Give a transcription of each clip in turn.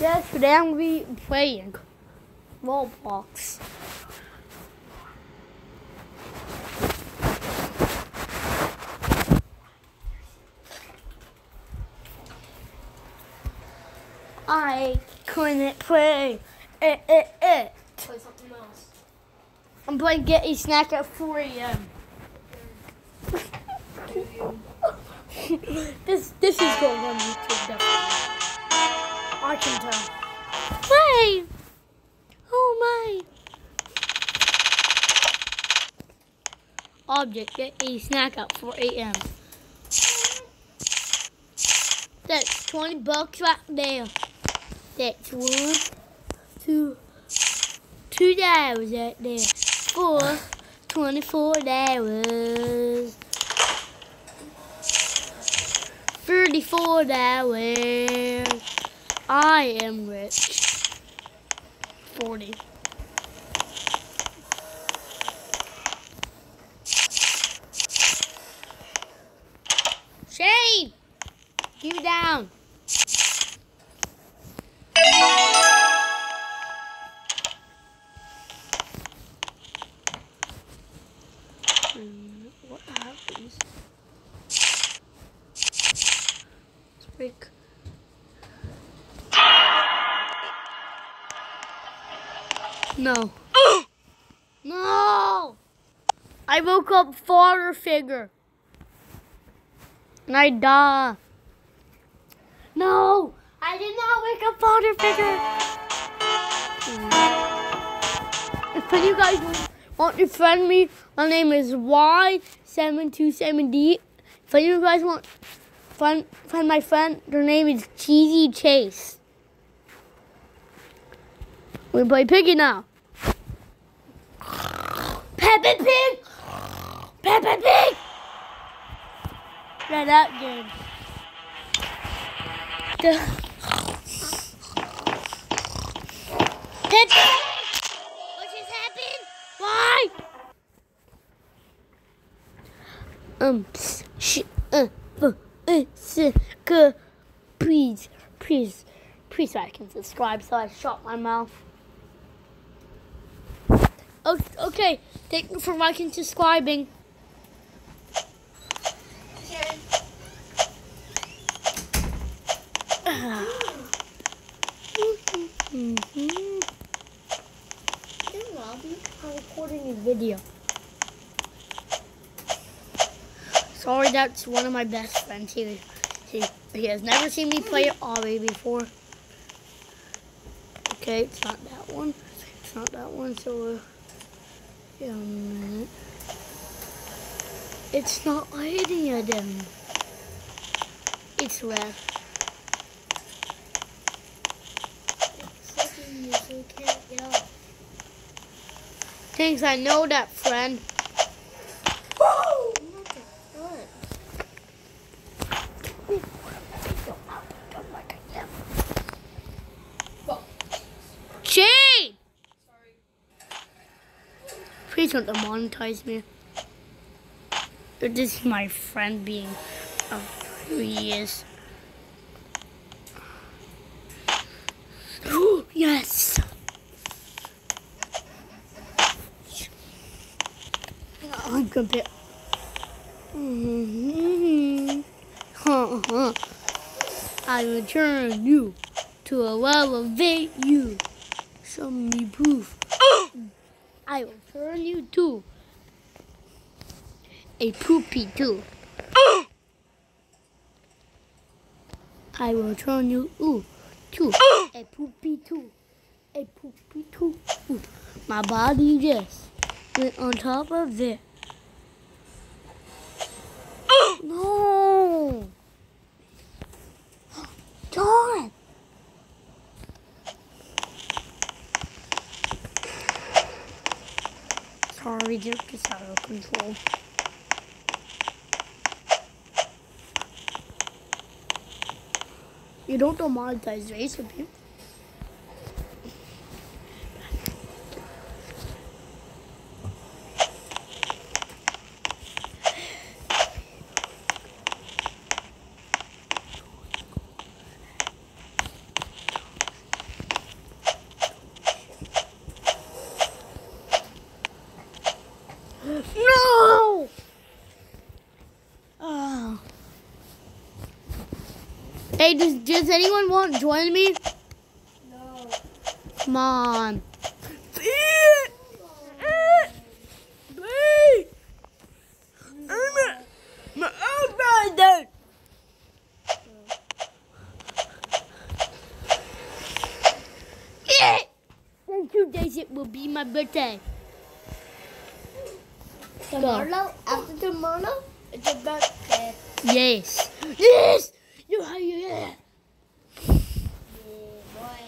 Yes, today I'm going to be playing Roblox. I couldn't play it, it, it. Play something else. I'm playing Get a Snack at 4 a.m. This this is going on YouTube definitely. I can tell. Play! Oh my! Object, get a snack at 4 a.m. That's 20 bucks right there. That's one, two, two dollars right there. Four, 24 dollars. Thirty-four dollars. I am rich. Forty. Shane, you down. No. no! I woke up father figure. And I die. No! I did not wake up father figure. If you guys want to friend me, my name is Y727D. If you guys want friend, friend my friend, their name is Cheesy Chase. We play Piggy now. Peppa Pig! Peppa Pig! Yeah, that good. Peppa What just happened? Why? Um, sh- uh, uh, uh, please, please, please, I can subscribe so I shut my mouth. Okay, thank you for liking, and subscribing. Sharon. Mhm. I'm recording a video. Sorry, that's one of my best friends. He, he, he has never seen me play Ollie before. Okay, it's not that one. It's not that one, so uh, yeah, a minute. It's not any of them. It's red. Thanks, I know that, friend. Woo! What the fuck? Fuck. Shane! Sorry. Please don't demonetize me. This is my friend being he is. yes! I'm gonna be. Mhm. Huh, huh. I will turn you to elevate you. Show me proof. I will turn you to a poopy too. I will turn you ooh, to oh! a poopy too. A poopy too. Ooh. My body just went on top of it. Oh! No! Control. You don't demonetize race No! Oh. Hey, does, does anyone want to join me? No. Come on. In two days it will be my birthday. Tomorrow, after tomorrow, it's your birthday. Yes. Yes! You yeah. Yeah, boy.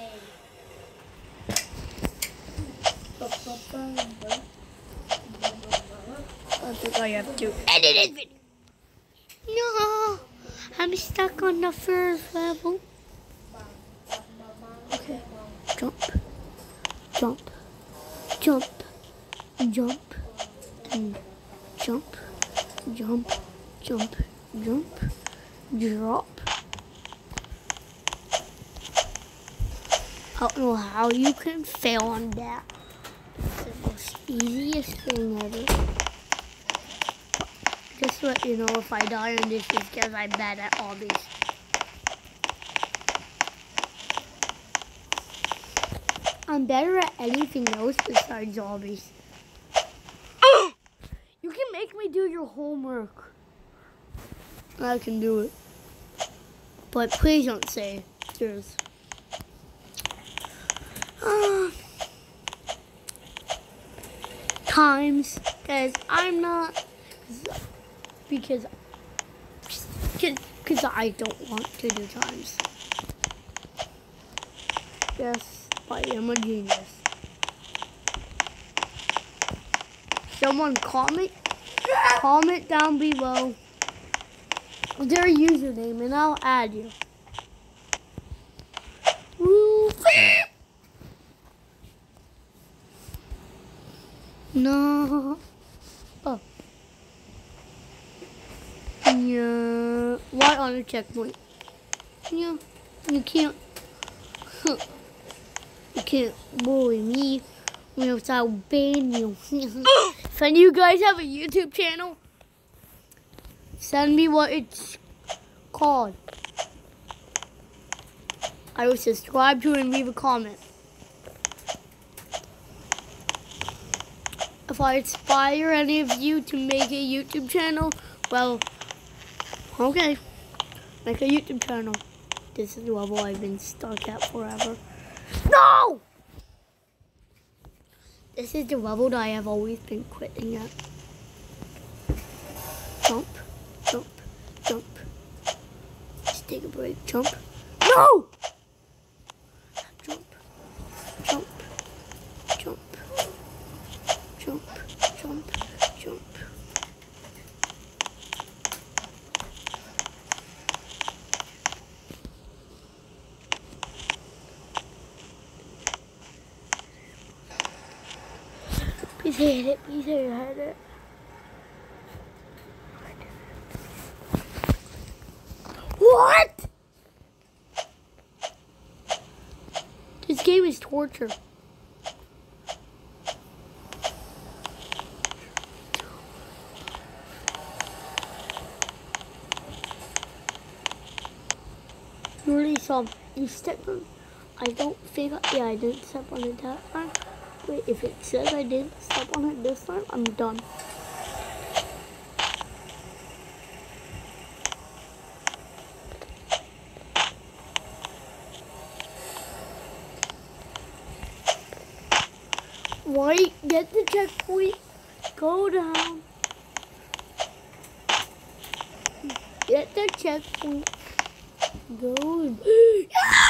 I think I have to edit it. video. No, I'm stuck on the first level. Okay. Jump, jump, jump, jump, and jump, jump, jump, jump, drop. I don't know how you can fail on that. It's the most easiest thing ever. Just let you know if I die on this is because I'm bad at all these. I'm better at anything else besides zombies. you can make me do your homework. I can do it. But please don't say there's. Uh, times, because I'm not because because I don't want to do times. Yes, I am a genius. Someone comment comment down below their username and I'll add you. No. Oh. Yeah. Why on a checkpoint? Yeah. You can't. You can't bully me without ban you. Oh. Of you guys have a YouTube channel, send me what it's called. I will subscribe to and leave a comment. If I inspire any of you to make a YouTube channel, well, okay, make a YouTube channel. This is the level I've been stuck at forever. No! This is the level that I have always been quitting at. Jump, jump, jump. Just take a break. Jump. No! Jump, jump, jump, jump, jump, jump. Please hit it. Please hit it. What? This game is torture. You already saw you stepped on. I don't think. Yeah, I didn't step on the that If it says I didn't step on it this time, I'm done. Wait, get the checkpoint. Go down. Get the checkpoint. Go.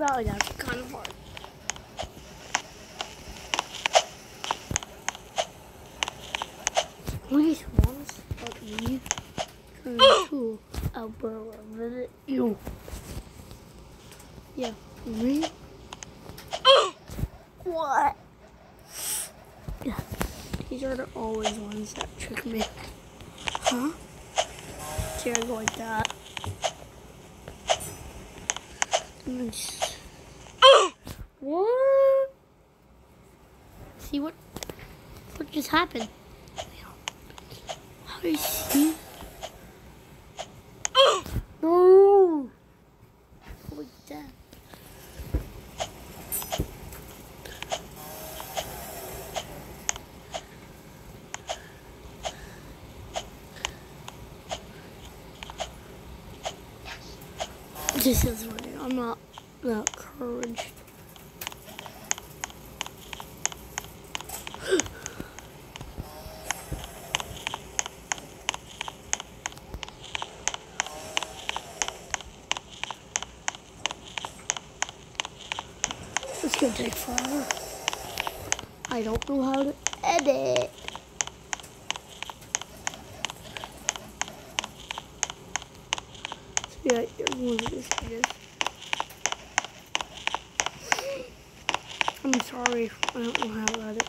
That was actually kind of hard. Please once let me turn into a burrow minute you. Yeah, me. What? Yeah, these are the always ones that trick me. Huh? Here I go like that. Nice. What? See what? What just happened? How do you see? No! Like that. This is running. I'm not that courage. It's gonna take forever. I don't know how to edit. Yeah. I'm sorry. I don't know how to edit.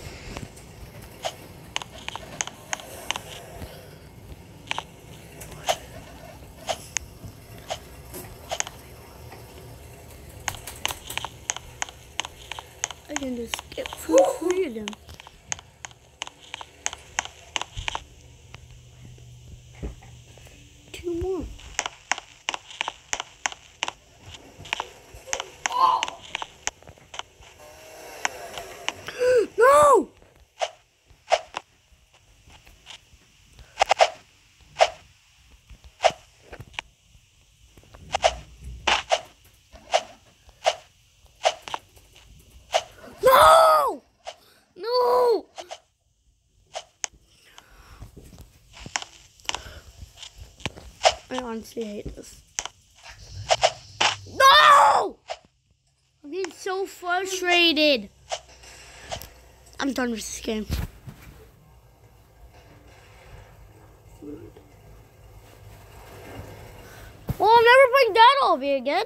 I honestly hate this. No! I'm getting so frustrated. I'm done with this game. Well, I'll never bring that over again.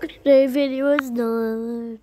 Today video is done.